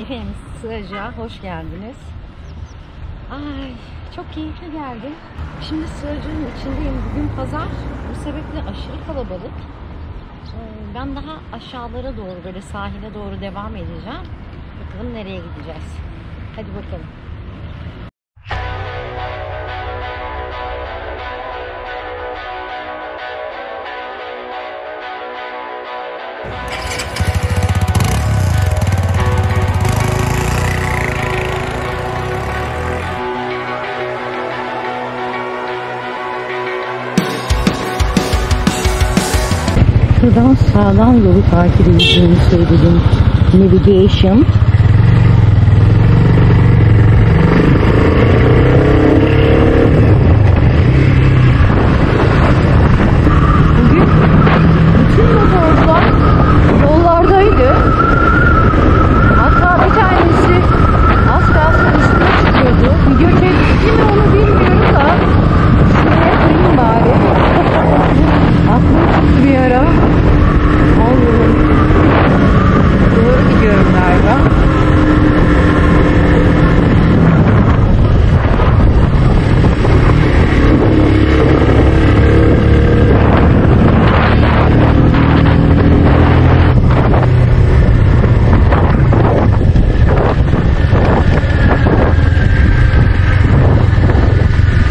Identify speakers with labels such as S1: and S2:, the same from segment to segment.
S1: Efendim Sığacık'a hoş geldiniz. Ay çok keyifli geldi. Şimdi Sığacık'ın içindeyim. Bugün pazar. Bu sebeple aşırı kalabalık. Ee, Ben daha aşağılara doğru böyle sahile doğru devam edeceğim. Bakalım nereye gideceğiz. Hadi bakalım. Şuradan sağdan yolu takip edeceğimi söyledim. Navigation.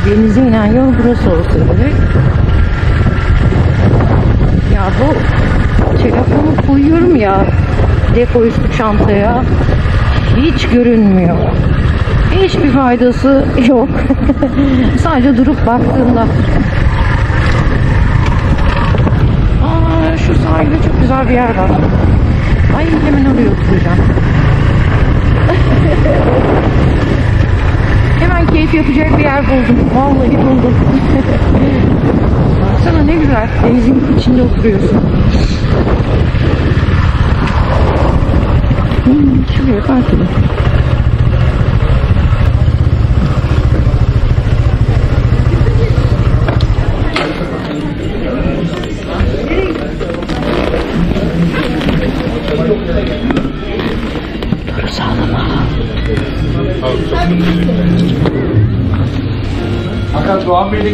S1: Denize inen yol burası olsa gerek. Ya bu telefonu koyuyorum ya depo üstü çantaya hiç görünmüyor. Hiçbir faydası yok. Sadece durup baktığında. Aa, şu sahilde çok güzel bir yer var. Ay hemen oraya oturacağım. Hemen keyif yapacak bir yer buldum. Vallahi buldum. Baksana ne güzel. Denizin içinde oturuyorsun. Hmm, şuraya park edin.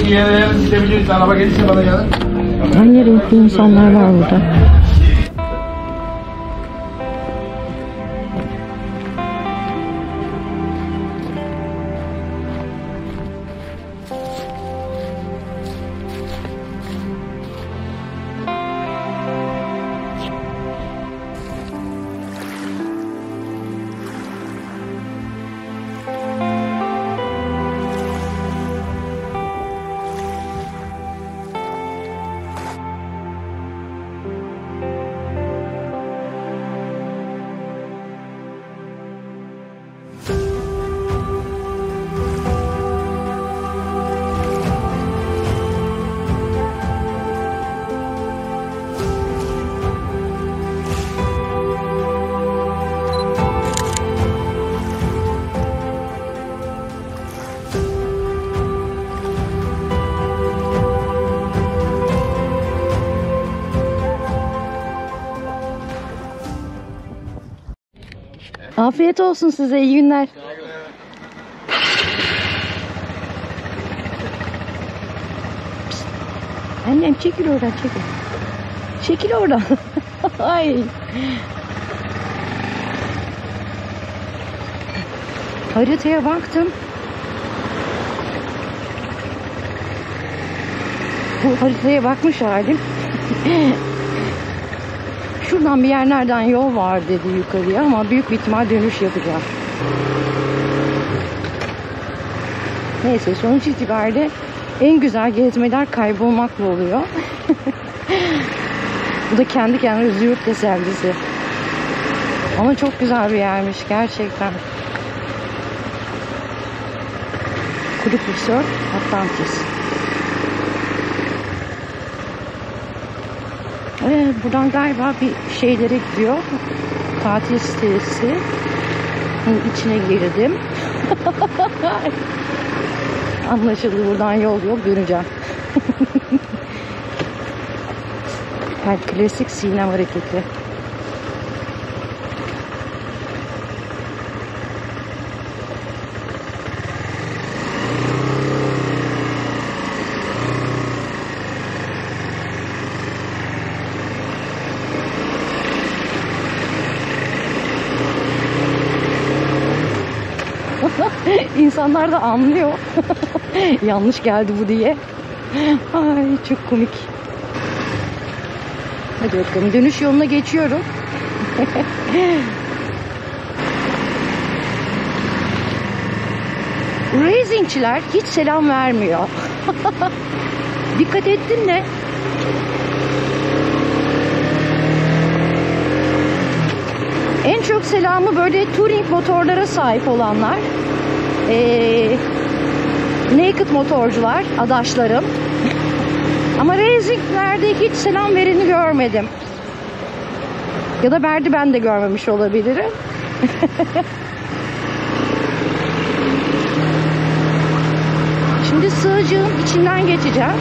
S2: Bey'deki yerlerimizi gidebiliriz. Araba gelirse bana gelin.
S1: Her renkli insanlar var burada. Afiyet olsun size. iyi günler. Pişt. Annem çekil oradan çekil. Çekil oradan. Ay. Haritaya baktım. Bu haritaya bakmış halim. Şuradan bir yerlerden yol var dedi yukarıya ama büyük bir ihtimal dönüş yapacağım. Neyse sonuç itibariyle en güzel gezmeler kaybolmakla oluyor. Bu da kendi kendine züğürt tesellisi. Ama çok güzel bir yermiş gerçekten. Kulüp Resort Atlantis. Ee, buradan galiba bir şeylere gidiyor. Tatil sitesi. İçine girdim. Anlaşıldı buradan yol yok göreceğim. Yani klasik sinem hareketi. İnsanlar da anlıyor. Yanlış geldi bu diye. Ay çok komik. Hadi bakalım dönüş yoluna geçiyorum. Racingçiler hiç selam vermiyor. Dikkat ettin mi? En çok selamı böyle touring motorlara sahip olanlar. Ee, naked motorcular, adaşlarım. Ama racinglerde hiç selam vereni görmedim. Ya da verdi ben de görmemiş olabilirim. Şimdi sığacığın içinden geçeceğim.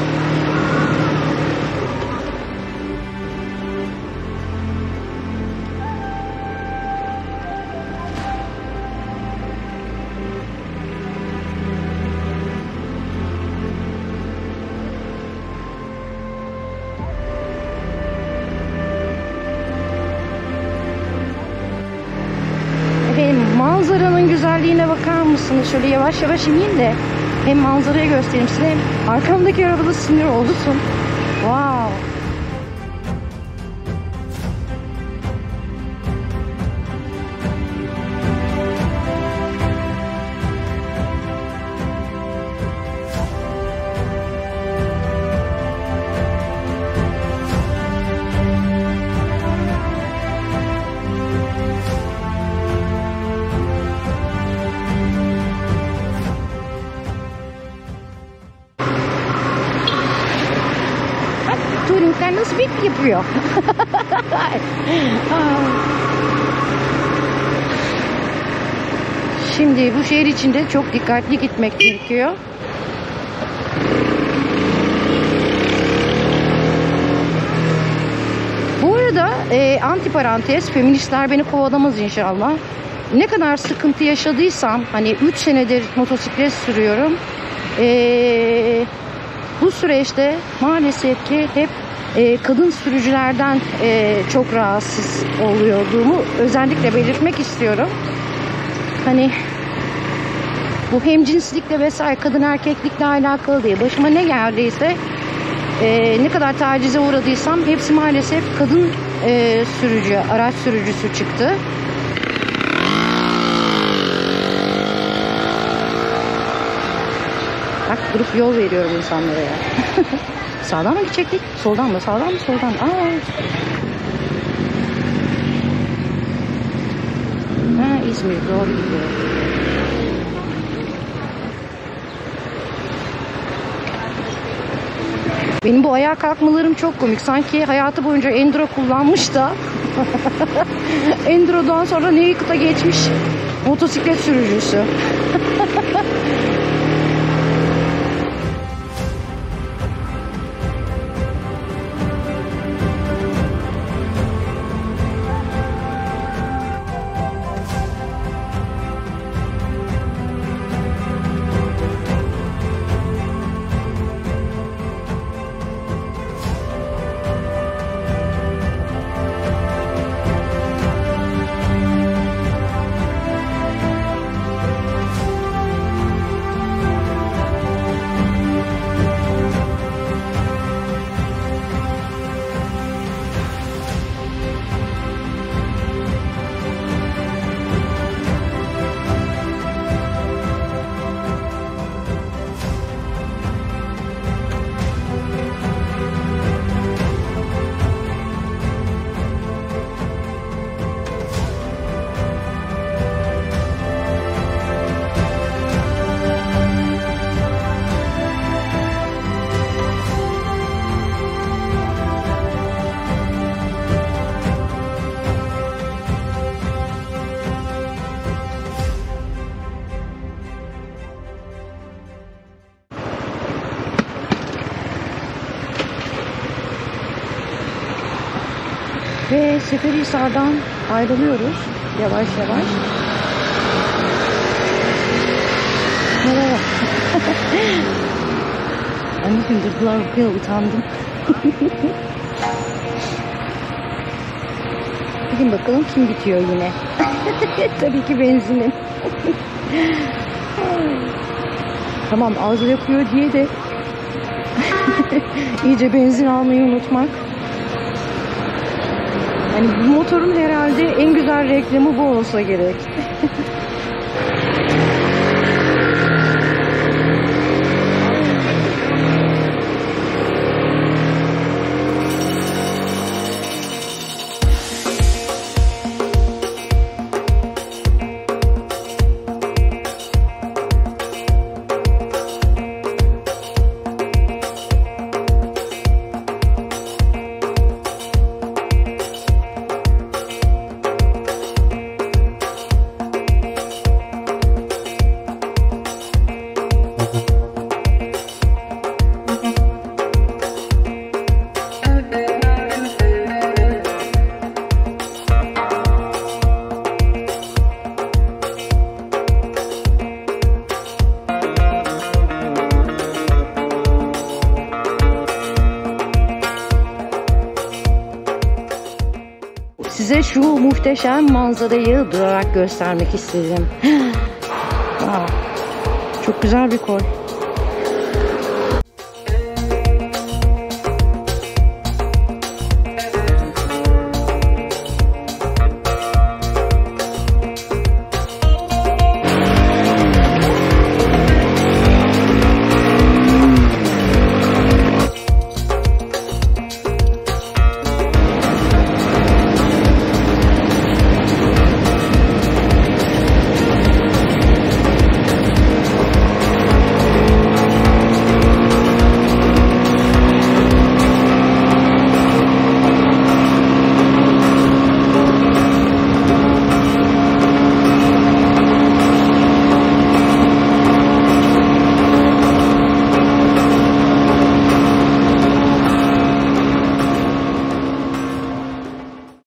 S1: Mısınız? Şöyle yavaş yavaş ineyim de hem manzarayı göstereyim size hem arkamdaki arabada sinir olursun. Wow. Yapıyor. Şimdi bu şehir içinde çok dikkatli gitmek gerekiyor. Bu arada e, anti parantez feministler beni kovalamaz inşallah. Ne kadar sıkıntı yaşadıysam hani 3 senedir motosiklet sürüyorum. Eee bu süreçte maalesef ki hep e, kadın sürücülerden e, çok rahatsız oluyordum. özellikle belirtmek istiyorum. Hani bu hemcinslikle vesaire kadın erkeklikle alakalı değil. Başıma ne geldiyse e, ne kadar tacize uğradıysam hepsi maalesef kadın e, sürücü, araç sürücüsü çıktı. Bak durup yol veriyorum insanlara ya. Sağdan mı gidecektik? Soldan mı? Sağdan mı? Soldan? Aa. Ha, İzmir doğru gidiyor. Benim bu ayağa kalkmalarım çok komik. Sanki hayatı boyunca Enduro kullanmış da Enduro'dan sonra Naked'a geçmiş motosiklet sürücüsü. Ve Seferihisar'dan ayrılıyoruz yavaş yavaş. Merhaba. Anneciğim durdular bakıyor utandım. Bugün bakalım kim bitiyor yine. Tabii ki benzinin. Tamam az yakıyor diye de iyice benzin almayı unutmak. Hani bu motorun herhalde en güzel reklamı bu olsa gerek. şu muhteşem manzarayı durarak göstermek istedim. Çok güzel bir koy.